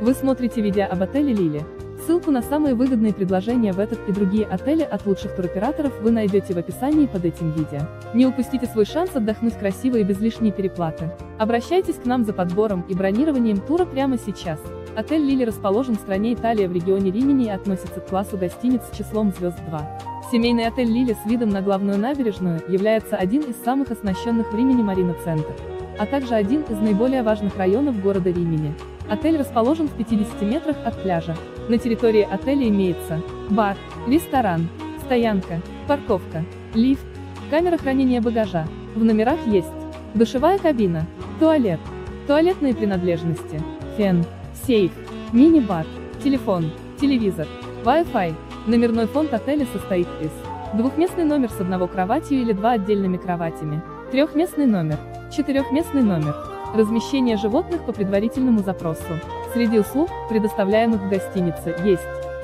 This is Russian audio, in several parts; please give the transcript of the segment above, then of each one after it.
Вы смотрите видео об отеле Лили. Ссылку на самые выгодные предложения в этот и другие отели от лучших туроператоров вы найдете в описании под этим видео. Не упустите свой шанс отдохнуть красиво и без лишней переплаты. Обращайтесь к нам за подбором и бронированием тура прямо сейчас. Отель Лили расположен в стране Италия в регионе Римини и относится к классу гостиниц с числом звезд 2. Семейный отель Лили с видом на главную набережную является один из самых оснащенных в Римени Марина Центр, а также один из наиболее важных районов города Римени. Отель расположен в 50 метрах от пляжа. На территории отеля имеется бар, ресторан, стоянка, парковка, лифт, камера хранения багажа. В номерах есть душевая кабина, туалет, туалетные принадлежности, фен, сейф, мини-бар, телефон, телевизор, Wi-Fi. Номерной фонд отеля состоит из двухместный номер с одного кроватью или два отдельными кроватями, трехместный номер, четырехместный номер, размещение животных по предварительному запросу. Среди услуг, предоставляемых в гостинице, есть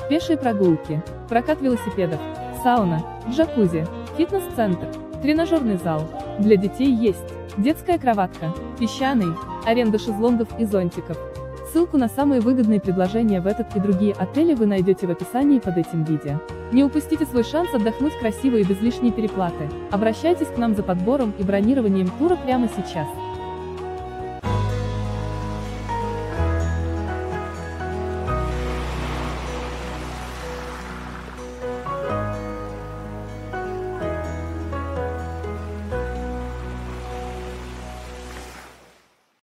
пешие прогулки, прокат велосипедов, сауна, джакузи, фитнес-центр, тренажерный зал. Для детей есть детская кроватка, песчаный, аренда шезлонгов и зонтиков, Ссылку на самые выгодные предложения в этот и другие отели вы найдете в описании под этим видео. Не упустите свой шанс отдохнуть красиво и без лишней переплаты. Обращайтесь к нам за подбором и бронированием тура прямо сейчас.